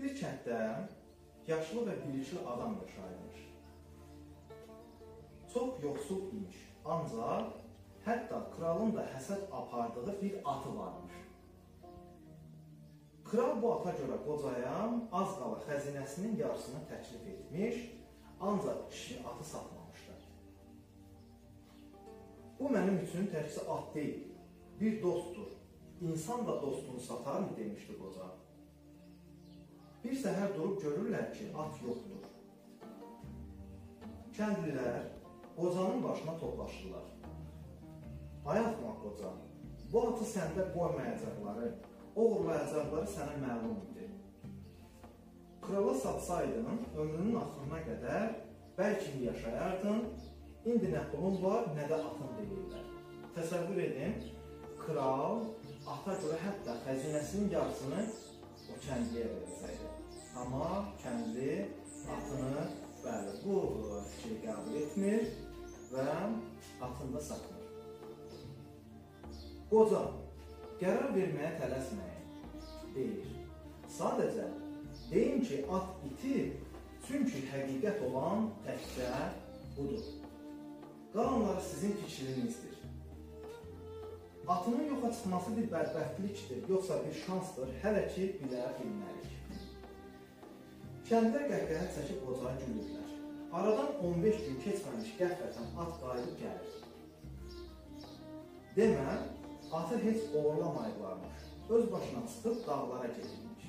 Bir kənddə yaşlı və bilikli adam yaşayırmış. Çox yoxsul imiş, ancaq hətta kralın da həsəd apardığı bir atı varmış. Kral bu ata görə qocaya az qala xəzinəsinin yarısını təklif etmiş, ancaq kişi atı satmamışdı. Bu mənim üçün təkcə at deyil, bir dostdur. İnsan da dostunu satarmı demişdi qoca. Bir səhər durub görürlər ki, at yoxdur. Kəndlilər qocanın başına toplaşırlar. Ayatma qoca, bu atı səndə qoymayacaqları, oğurlayacaqları sənə məlum idi. Krala satsaydın, ömrünün axırına qədər bəlkə yaşayardın, indi nə pulun var, nə də atın deyirlər. Təsəvvür edin, kral ata görə hətta xəzinəsinin yarısını o kəndliyə verəcəkdi. Amma kəndli atını bəli, bu fikri qəbul etmir və atını da satmır. Qoca, qərar verməyə tələsməyin, deyir. Sadəcə, deyin ki, at itir, çünki həqiqət olan təkcə budur. Qalanları sizin fikrinizdir. Atının yoxa çıxması bir bədbəxtlikdir, yoxsa bir şansdır, hələ ki, bilə bilmərik. Kəndə qəhqəhə çəkib qocağa gülürlər. Aradan 15 gün keçməmiş qəflətən at qayıdıb gəlir. Demə, atı heç oğurlamayıblarmış. Öz başına çıxıb dağlara gedirmiş.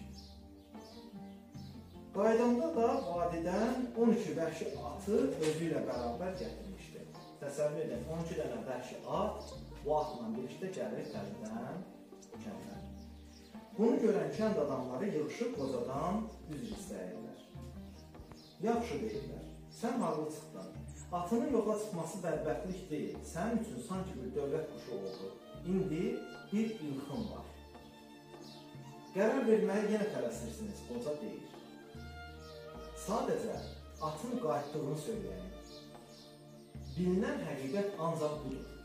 Qaydanda da vadidən 12 vəhşi atı özü ilə bərabər gətirmişdi. Təsəvvür edin, 12 dənə vəhşi at bu atla birlikdə gəlir təzədən kəndə. Bunu görən kənd adamları yığışıb qocadan üzr istəyirlər. Yaxşı deyirlər, sən haqlı çıxdın. Atının yoxa çıxması bədbəxtlik deyil, sənin üçün sanki bir dövlət quşu oldu. İndi bir ilxın var. Qərar verməyə yenə tələsirsiniz, qoca deyir. Sadəcə atın qayıtdığını söyləyin. Bilinən həqiqət ancaq budur.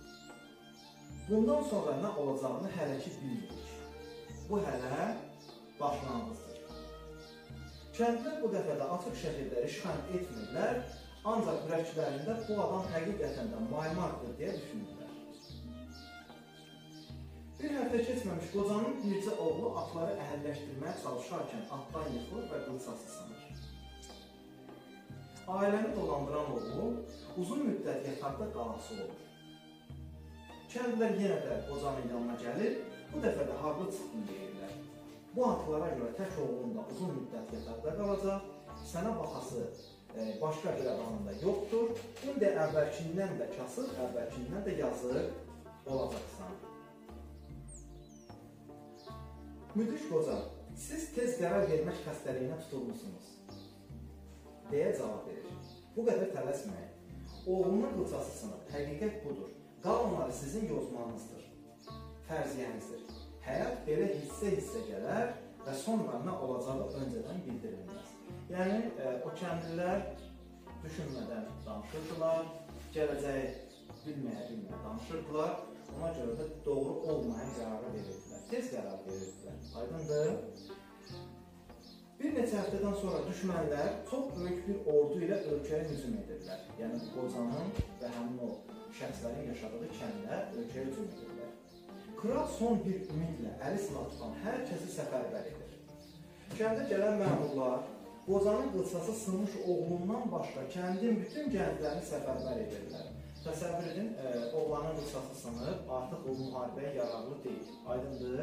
Bundan sonra nə olacağını hələ ki bilmirik. Bu hələ başlanğıcdır. Kəndlər bu dəfə də açıq şəkildə işğal etmirlər, ancaq ürəklərində bu adam həqiqətən də maymardır deyə düşünürlər. Bir həftə keçməmiş qocanın bircə oğlu atları əhəlləşdirməyə çalışarkən atdan yıxılır və qılçası sınır. Ailəni dolandıran oğlu uzun müddət yataqda qalası olur. Kəndlər yenə də qocanın yanına gəlir, bu dəfə də haqlı çıxdın deyirlər. Bu atlara görə tək oğlun da uzun müddət yataqda qalacaq, sənə baxası e, başqa bir adamın da yoxdur. İndi əvvəlkindən də kasıb, əvvəlkindən də yazıq olacaqsan. Müdrik qoca, siz tez qərar vermək xəstəliyinə tutulmusunuz deyə cavab verir. Bu qədər tələsməyin. Oğlunun qılçası sınıb. Həqiqət budur. Qalanları sizin yozmanızdır. Fərziyyənizdir. Həyat belə hissə-hissə gələr və sonra nə olacağı öncədən bildirilməz. Yəni, e, o kəndlilər düşünmədən danışırdılar, gələcəyi bilməyə-bilməyə danışırdılar. Ona görə də doğru olmayan qərarı verirdilər. Tez qərar verirdilər. Aydındır? Bir neçə həftədən sonra düşmənlər çox böyük bir ordu ilə ölkəyə hücum edirlər. Yəni qocanın və həmin o şəxslərin yaşadığı kəndə ölkəyə hücum edirlər. Kral son bir ümidlə əli silah tutan hər kəsi səfərbər edir. Kəndə gələn məmurlar qocanın qılçası sınmış oğlundan başqa kəndin bütün gənclərini səfərbər edirlər. Təsəvvür edin, oğlanın qıçası sınıb, artıq o müharibəyə yararlı deyil. Aydındır,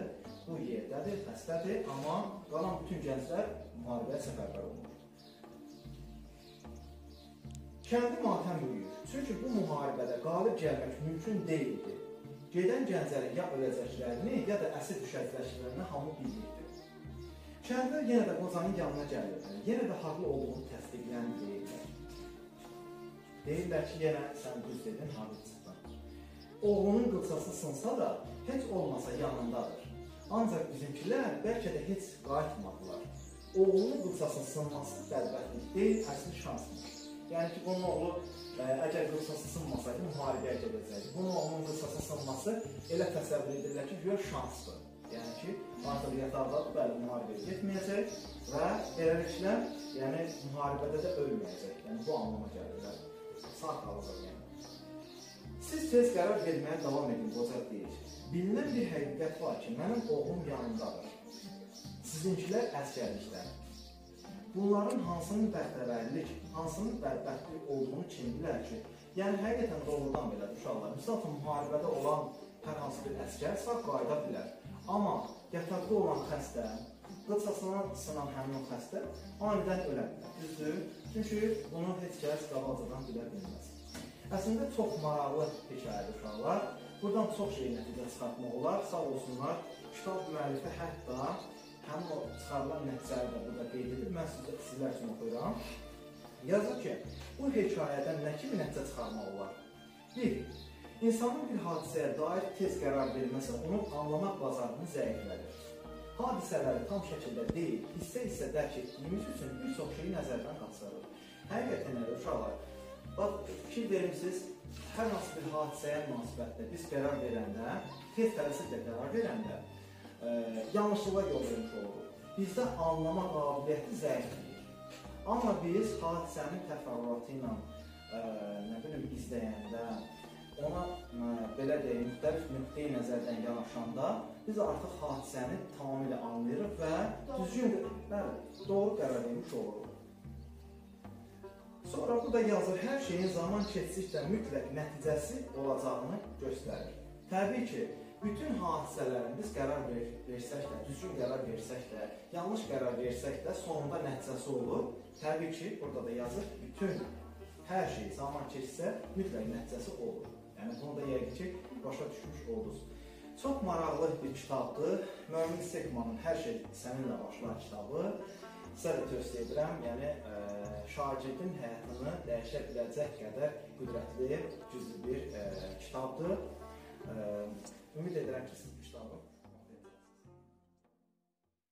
bu yerdədir, xəstədir, amma qalan bütün gənclər müharibəyə səfərbər olunur. Kəndi matəm buyur. Çünki bu müharibədə qalib gəlmək mümkün deyildi. Gedən gənclərin ya öləcəklərini, ya da əsir düşəcəklərini hamı bilirdi. Kəndlər yenə də qocanın yanına gəlirlər. Yenə də haqlı olduğunu təsdiqlən deyirlər. Ki, yenə sən düz dedin, haqlı çıxdın. Oğlunun qılçası sınsa da, heç olmasa yanındadır. Ancaq bizimkilər bəlkə də heç qayıtmadılar. Oğlunun qılçasının sınması bədbəxtlik deyil, əsli şansmış. Yəni ki, bunun oğlu ə, e, əgər qılçası sınmasaydı, müharibəyə gedəcəkdi. Bunun oğlunun qılçası sınması elə təsəvvür edirlər ki, güya şansdır. Yəni ki, artıq yataqda bəli müharibəyə getməyəcək və beləliklə, yəni müharibədə də ölməyəcək. Yəni bu anlama gəlir. Sağ qalacaq yəni. Siz tez qərar verməyə davam edin, qoca deyir. Bilinən bir həqiqət var ki, mənim oğlum yanımdadır. Sizinkilər əsgərlikdə. Bunların hansının bəxtəvərlik, hansının bədbəxtlik olduğunu kim bilər ki? Yəni həqiqətən doğrudan belədir uşaqlar. Məsəl üçün müharibədə olan hər hansı bir əsgər sağ qayıda bilər. Amma yataqda olan xəstə, qıçasına sınan həmin o xəstə anidən ölə bilər. Düzdür? Çünki bunu heç kəs qabaqcadan bilə bilməz. Əslində çox maraqlı hekayədir uşaqlar. Buradan çox şey nəticə çıxartmaq olar. Sağ olsunlar. Kitab müəllifi hətta həmin o çıxarılan nəticələri də burada qeyd edib. Mən sizə, sizlər üçün oxuyuram. Yazır ki, bu hekayədən nə kimi nəticə çıxarmaq olar? 1. İnsanın bir hadisəyə dair tez qərar verməsi onun anlamaq bacarığını zəiflədir. Hadisələri tam şəkildə deyil, hissə-hissə dərk etdiyimiz üçün bir çox şeyi nəzərdən qaçırır. Həqiqətən elə uşaqlar, bax fikir vermisiniz, hər hansı bir hadisəyə münasibətdə biz qərar verəndə, tez tələsik də qərar verəndə, e, yanlışlığa yol vermiş oluruq. Bizdə anlama qabiliyyəti zəifləyir. Amma biz hadisənin təfərrüatı ilə ə, nə bilim izləyəndə, ona ə, belə deyim, müxtəlif nöqteyi nəzərdən yanaşanda biz artıq hadisəni tamamilə anlayırıq və düzgün, bəli, doğru qərar vermiş oluruq. Sonra bu da yazır, hər şeyin zaman keçdikcə mütləq nəticəsi olacağını göstərir. Təbii ki, bütün hadisələrin biz qərar ver, versək də, düzgün qərar versək də, yanlış qərar versək də sonunda nəticəsi olur. Təbii ki, burada da yazır, bütün hər şey zaman keçsə mütləq nəticəsi olur. Yəni bunu da yəqin ki, başa düşmüş oldunuz. Çox maraqlı bir kitabdır. Mömin Sekmanın Hər şey səninlə başlar kitabı. Sizə də tövsiyə edirəm. Yəni ə, şagirdin həyatını dəyişə biləcək qədər qüdrətli, güclü bir ə, kitabdır. Ə, ümid edirəm ki, siz bu kitabı